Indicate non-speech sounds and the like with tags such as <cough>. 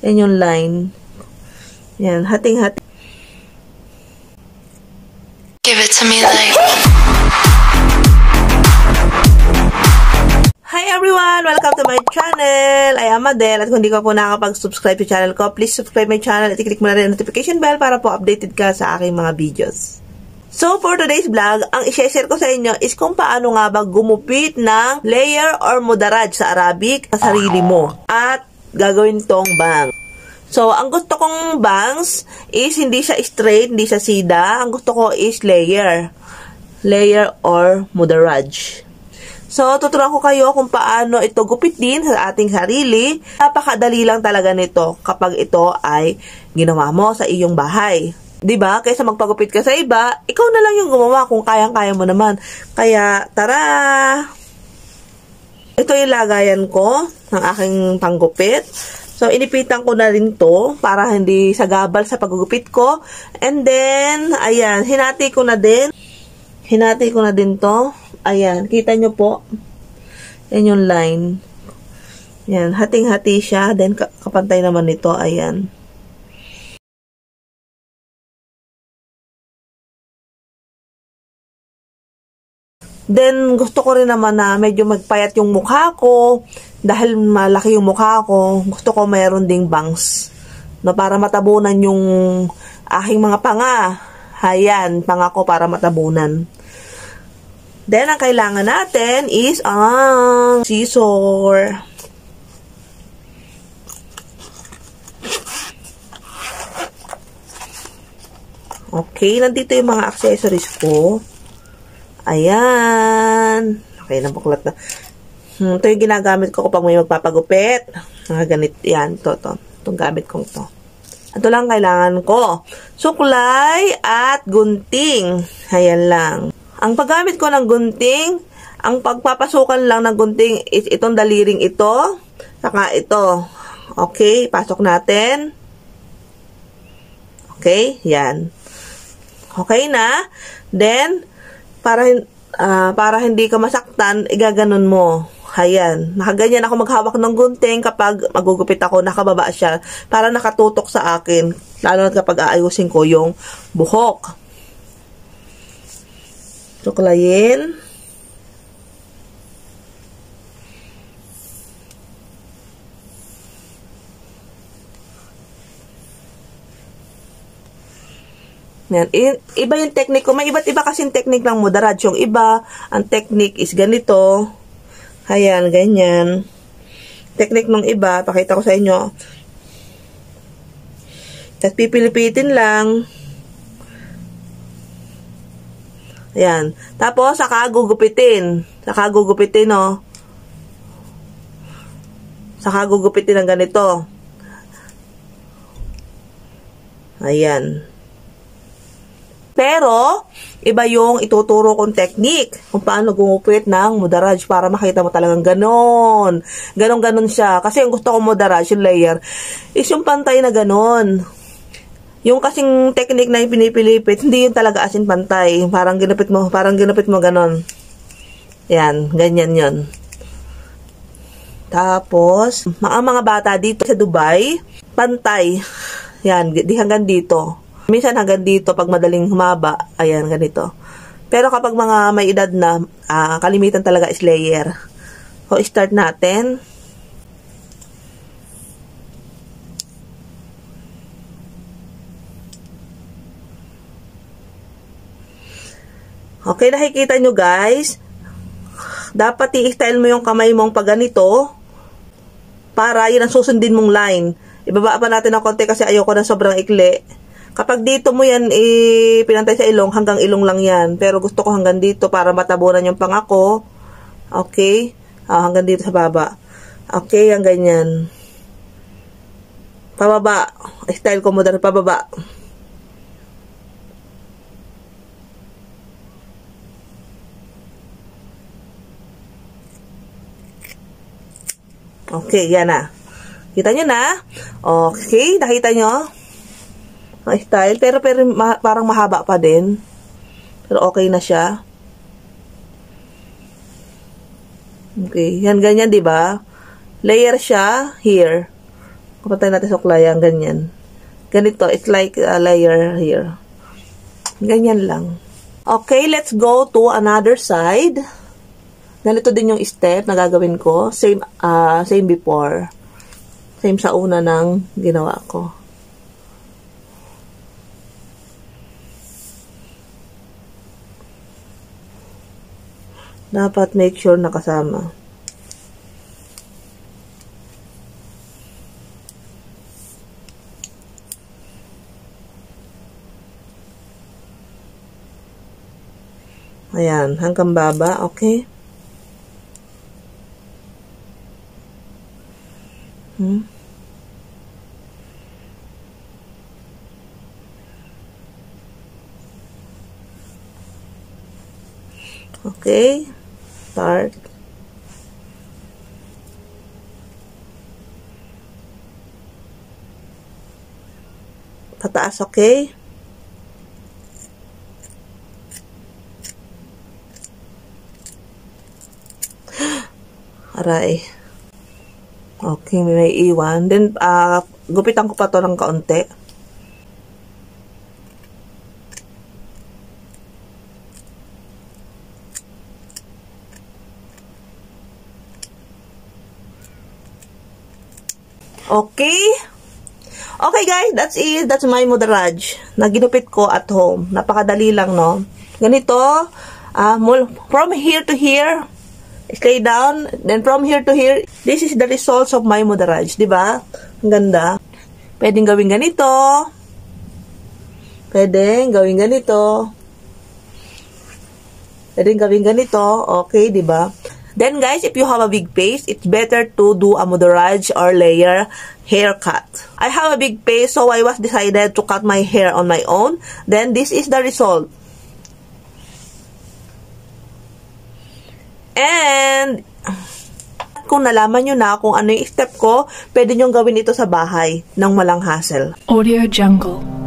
Yan yung line. Yan, hating-hati. Give it to me like. Hi everyone! Welcome to my channel! I am Adele at kung hindi ka po nakakapag-subscribe sa channel ko, please subscribe my channel at i-click mo na rin ang notification bell para po updated ka sa aking mga videos. So, for today's vlog, ang i-share ko sa inyo is kung paano nga ba gumupit ng layer or mudaraj sa Arabic sa sarili mo. At gagawin tong bang. So, ang gusto kong bangs is hindi siya straight, hindi siya sida. Ang gusto ko is layer. Layer or mudaraj. So, tuturuan ko kayo kung paano ito gupitin sa ating sarili. Napakadali lang talaga nito kapag ito ay ginawa mo sa iyong bahay. 'Di ba? Kaysa magpagupit ka sa iba, ikaw na lang yung gumawa kung kayang-kaya mo naman. Kaya, tara! Ito yung lagayan ko ng aking panggupit. So, inipitan ko na rin to para hindi sagabal sa paggupit ko. And then, ayan, hinati ko na din. Hinati ko na din to. Ayan, kita nyo po. Yan yung line. Yan, hating-hati siya. Then, kapantay naman nito. Ayan. Then, gusto ko rin naman na medyo magpayat yung mukha ko. Dahil malaki yung mukha ko, gusto ko mayroon ding bangs. No, para matabunan yung aking mga panga. Ayan, panga ko para matabunan. Then, ang kailangan natin is ang scissor. Okay, nandito yung mga accessories ko. Ayan. Okay, nabuklat na. Hmm, ito yung ginagamit ko kapag may magpapagupit. Mga ganit, yan, to, to. Itong gamit kong to. Ito lang kailangan ko. Suklay at gunting. Ayan lang. Ang paggamit ko ng gunting, ang pagpapasukan lang ng gunting is itong daliring ito, saka ito. Okay, pasok natin. Okay, yan. Okay na. Then, para uh, para hindi ka masaktan, igaganon mo. Ayan. Nakaganyan ako maghawak ng gunting kapag magugupit ako, nakababa siya para nakatutok sa akin. Lalo na kapag aayusin ko yung buhok. Tuklayin. Yan. Iba yung technique ko. May iba't iba kasing technique ng mudaraj. Yung iba, ang technique is ganito. Ayan, ganyan. Technique ng iba, pakita ko sa inyo. Tapos pipilipitin lang. Ayan. Tapos, saka gugupitin. Saka gugupitin, oh. Saka gugupitin ng ganito. Ayan. Pero, iba yung ituturo kong technique kung paano gumupit ng mudaraj para makita mo talagang ganon. Ganon-ganon siya. Kasi yung gusto kong mudaraj, yung layer, is yung pantay na ganon. Yung kasing technique na yung pinipilipit, hindi yung talaga asin pantay. Parang ginupit mo, parang ginupit mo ganon. Yan, ganyan yon. Tapos, mga mga bata dito sa Dubai, pantay. Yan, di hanggang dito. Minsan hanggang dito, pag madaling humaba, ayan, ganito. Pero kapag mga may edad na, uh, kalimitan talaga is layer. So, start natin. Okay, nakikita nyo guys, dapat i-style mo yung kamay mong pag ganito para yun ang susundin mong line. Ibaba pa natin ng konti kasi ayoko na sobrang ikli. Kapag dito mo yan eh, pinantay sa ilong, hanggang ilong lang yan. Pero gusto ko hanggang dito para matabunan yung pangako. Okay? Ah, hanggang dito sa baba. Okay, ang ganyan. Pababa. Style ko mo dahil pababa. Okay, yan na. Kita nyo na? Okay, nakita nyo? Style. Pero, pero ma parang mahaba pa din. Pero okay na siya. Okay. Yan, ganyan, di ba? Layer siya here. Kapatay natin suklayan, ganyan. Ganito, it's like a layer here. Ganyan lang. Okay, let's go to another side. Ganito din yung step na gagawin ko. Same, uh, same before. Same sa una ng ginawa ko. Dapat make sure nakasama. Ayan, hanggang baba, okay? Hmm. Okay, start. Pataas, okay? <gasps> Aray. Okay, may iwan. Then, uh, gupitan ko pa to ng kaunti. Okay. Okay guys, that's it. That's my mudaraj na ginupit ko at home. Napakadali lang, no? Ganito, uh, from here to here, Stay down. Then from here to here, this is the results of my mudaraj. ba? Diba? Ang ganda. Pwedeng gawin ganito. Pwedeng gawin ganito. Pwedeng gawin ganito. Okay, di ba? Then guys, if you have a big face, it's better to do a mudaraj or layer haircut. I have a big face, so I was decided to cut my hair on my own. Then this is the result. And, kung nalaman nyo na kung ano yung step ko, pwede nyo gawin ito sa bahay ng walang hassle. Audio Jungle